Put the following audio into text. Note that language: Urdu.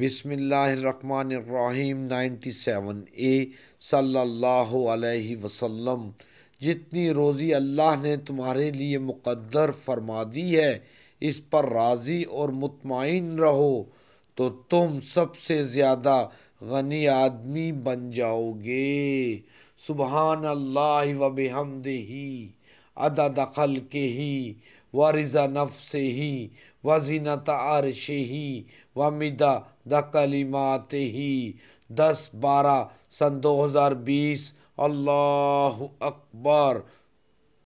بسم اللہ الرحمن الرحیم نائنٹی سیون اے صلی اللہ علیہ وسلم جتنی روزی اللہ نے تمہارے لیے مقدر فرما دی ہے، اس پر راضی اور مطمئن رہو تو تم سب سے زیادہ غنی آدمی بن جاؤ گے۔ سبحان اللہ و بحمدہی عدد خلقہ ہی و رضا نفس ہی و زینت عرش ہی و مدہ دا ہی دس بارہ سن دو ہزار بیس اللہ اکبر